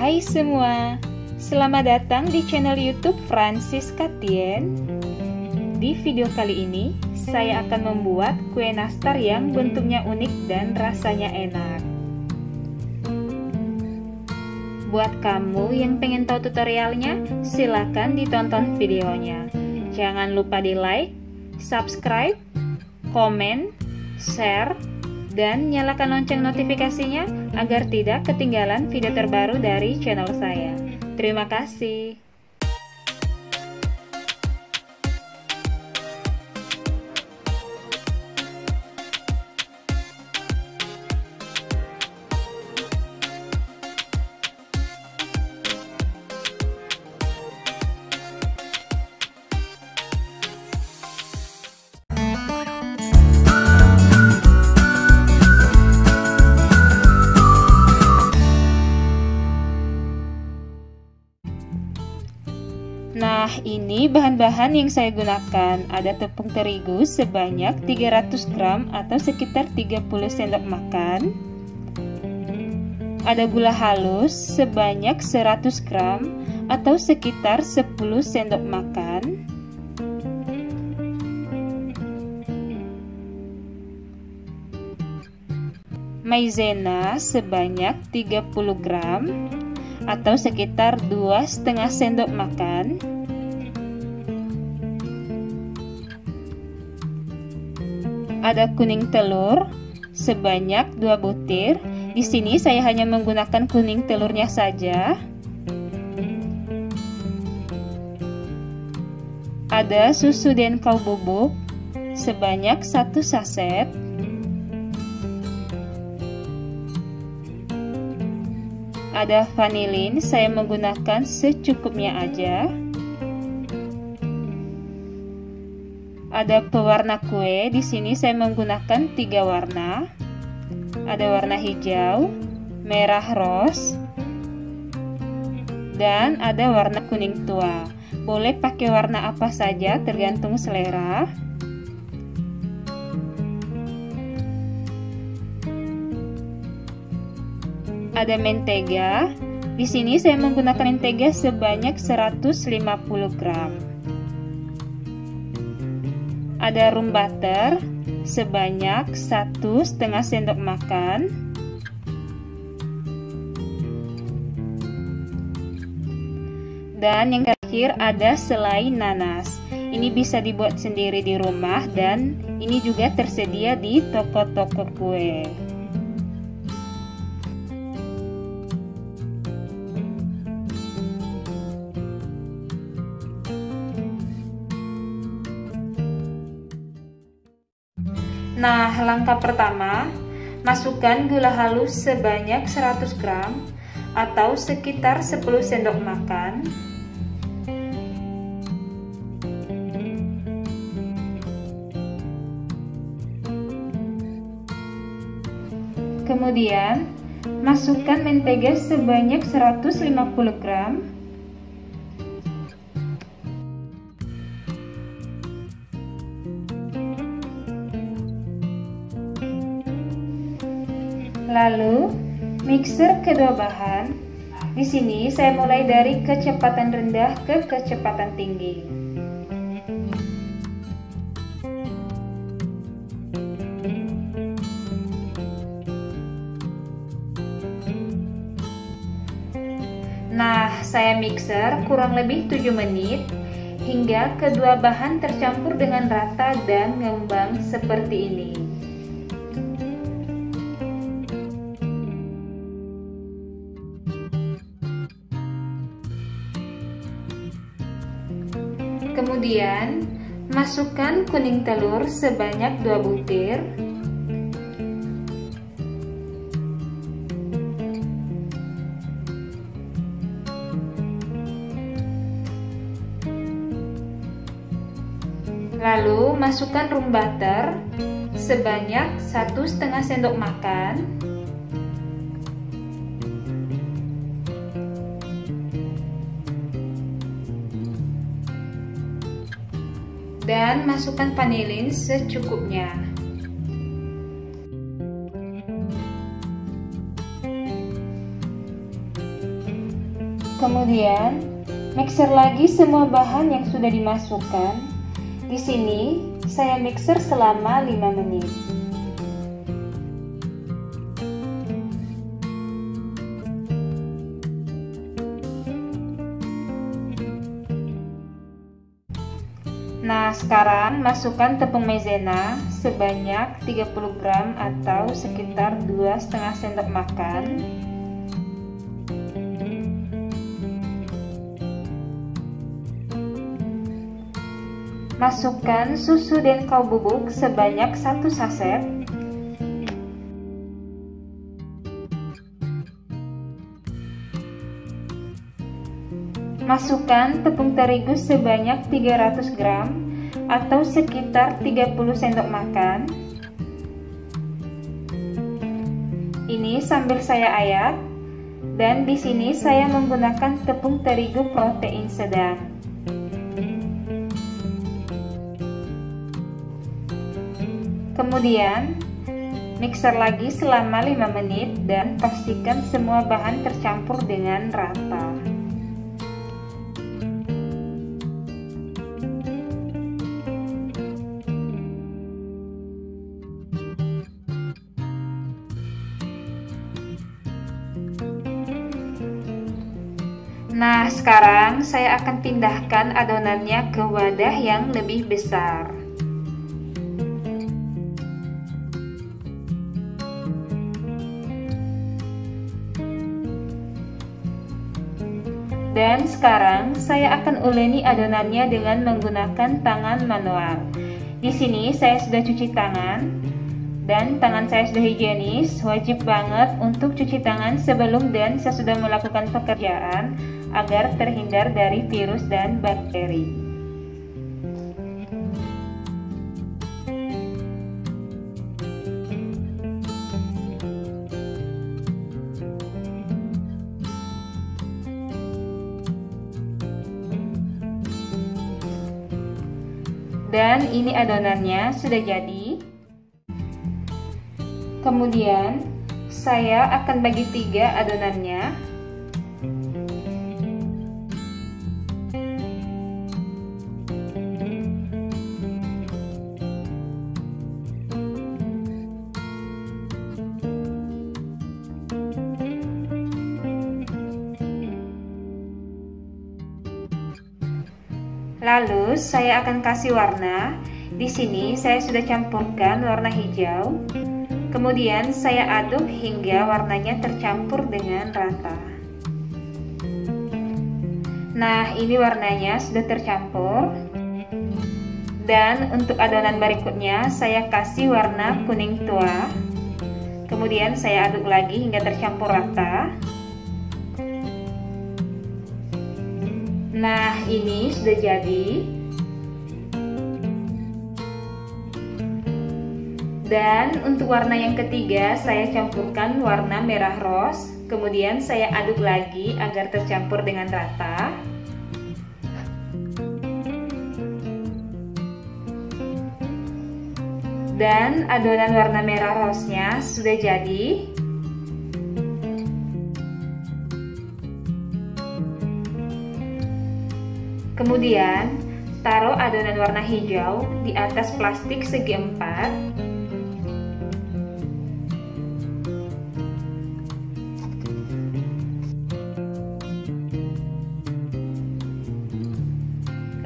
Hai semua, selamat datang di channel YouTube Francis Katien. Di video kali ini, saya akan membuat kue nastar yang bentuknya unik dan rasanya enak. Buat kamu yang pengen tahu tutorialnya, silahkan ditonton videonya. Jangan lupa di like, subscribe, komen, share, dan nyalakan lonceng notifikasinya agar tidak ketinggalan video terbaru dari channel saya. Terima kasih. Nah, ini bahan-bahan yang saya gunakan. Ada tepung terigu sebanyak 300 gram atau sekitar 30 sendok makan. Ada gula halus sebanyak 100 gram atau sekitar 10 sendok makan. Maizena sebanyak 30 gram atau sekitar 2 setengah sendok makan. Ada kuning telur sebanyak 2 butir. Di sini saya hanya menggunakan kuning telurnya saja. Ada susu denkau bubuk sebanyak 1 saset. ada vanilin, saya menggunakan secukupnya aja. Ada pewarna kue, di sini saya menggunakan tiga warna. Ada warna hijau, merah rose, dan ada warna kuning tua. Boleh pakai warna apa saja, tergantung selera. ada mentega. Di sini saya menggunakan mentega sebanyak 150 gram. Ada rum butter sebanyak satu setengah sendok makan. Dan yang terakhir ada selai nanas. Ini bisa dibuat sendiri di rumah dan ini juga tersedia di toko-toko kue. Nah, langkah pertama, masukkan gula halus sebanyak 100 gram atau sekitar 10 sendok makan. Kemudian, masukkan mentega sebanyak 150 gram Lalu, mixer kedua bahan. Di sini saya mulai dari kecepatan rendah ke kecepatan tinggi. Nah, saya mixer kurang lebih 7 menit hingga kedua bahan tercampur dengan rata dan ngembang seperti ini. Kemudian, masukkan kuning telur sebanyak 2 butir. Lalu, masukkan rum butter sebanyak satu setengah sendok makan. Dan masukkan vanilin secukupnya. Kemudian, mixer lagi semua bahan yang sudah dimasukkan. Di sini, saya mixer selama 5 menit. Nah, sekarang masukkan tepung maizena sebanyak 30 gram atau sekitar 2,5 sendok makan. Masukkan susu dan kau bubuk sebanyak satu saset. Masukkan tepung terigu sebanyak 300 gram atau sekitar 30 sendok makan. Ini sambil saya ayak dan di sini saya menggunakan tepung terigu protein sedang. Kemudian, mixer lagi selama 5 menit dan pastikan semua bahan tercampur dengan rata. Nah, sekarang saya akan pindahkan adonannya ke wadah yang lebih besar. Dan sekarang saya akan uleni adonannya dengan menggunakan tangan manual. Di sini saya sudah cuci tangan dan tangan saya sudah higienis. Wajib banget untuk cuci tangan sebelum dan sesudah melakukan pekerjaan agar terhindar dari virus dan bakteri. dan ini adonannya sudah jadi kemudian saya akan bagi tiga adonannya Lalu saya akan kasih warna. Di sini saya sudah campurkan warna hijau. Kemudian saya aduk hingga warnanya tercampur dengan rata. Nah, ini warnanya sudah tercampur. Dan untuk adonan berikutnya saya kasih warna kuning tua. Kemudian saya aduk lagi hingga tercampur rata. Nah, ini sudah jadi. Dan untuk warna yang ketiga, saya campurkan warna merah rose. Kemudian saya aduk lagi agar tercampur dengan rata. Dan adonan warna merah rose-nya sudah jadi. Kemudian, taruh adonan warna hijau di atas plastik segi empat.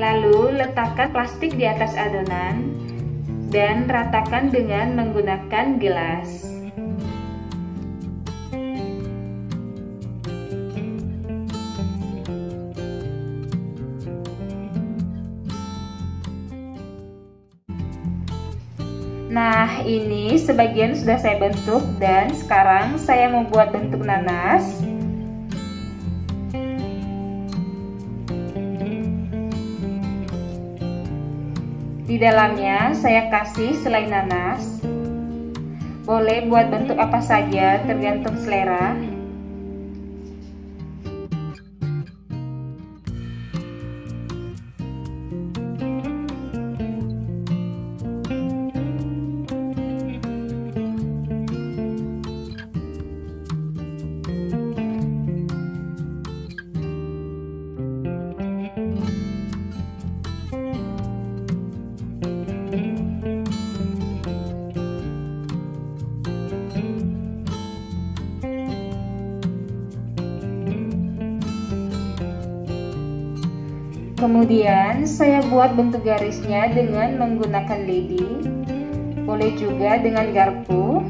Lalu, letakkan plastik di atas adonan dan ratakan dengan menggunakan gelas. Nah, ini sebagian sudah saya bentuk dan sekarang saya mau buat bentuk nanas. Di dalamnya saya kasih selai nanas. Boleh buat bentuk apa saja tergantung selera. Kemudian saya buat bentuk garisnya dengan menggunakan lidi, boleh juga dengan garpu.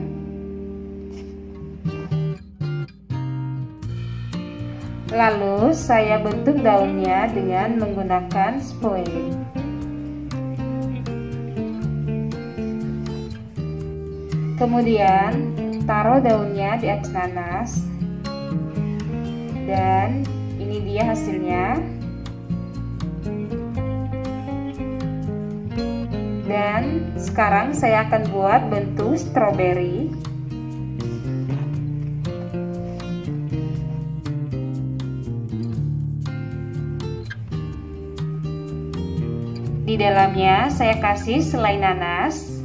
Lalu saya bentuk daunnya dengan menggunakan spoolie. Kemudian taruh daunnya di atas nanas dan ini dia hasilnya. Dan sekarang saya akan buat bentuk stroberi. Di dalamnya saya kasih selai nanas.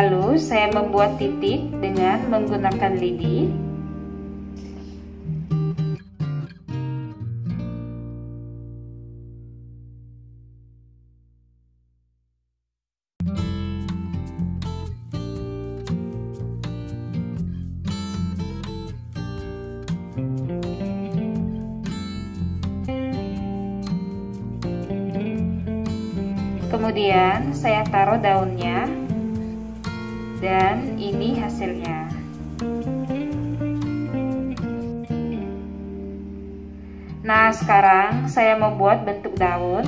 Lalu saya membuat titik dengan menggunakan lidi. Kemudian saya taruh daunnya dan ini hasilnya. Nah sekarang saya mau buat bentuk daun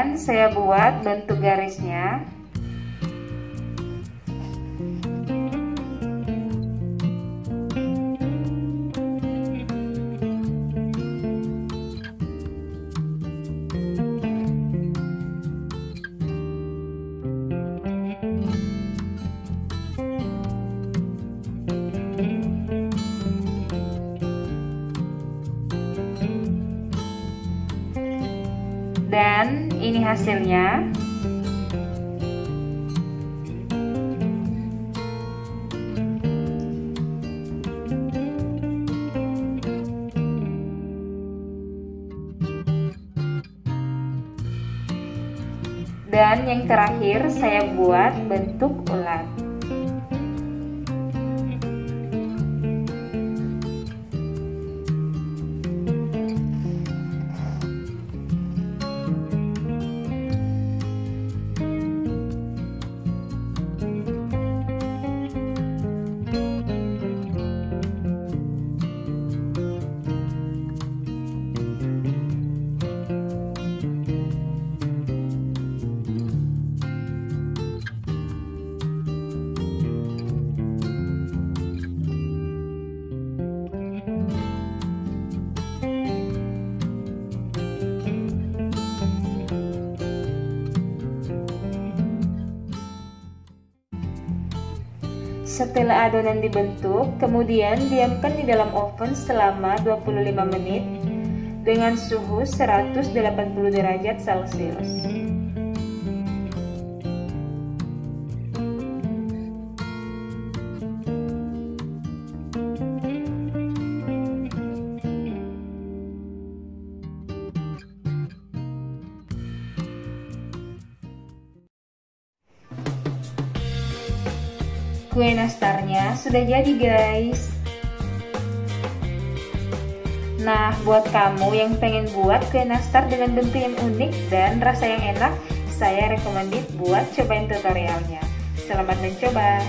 Kemudian saya buat bentuk garisnya. Dan yang terakhir saya buat bentuk ulat Setelah adonan dibentuk, kemudian diamkan di dalam oven selama 25 menit dengan suhu 180 derajat Celcius. Kue nastarnya sudah jadi guys Nah, buat kamu yang pengen buat kue nastar dengan bentuk yang unik dan rasa yang enak, saya rekomendasi buat cobain tutorialnya. Selamat mencoba!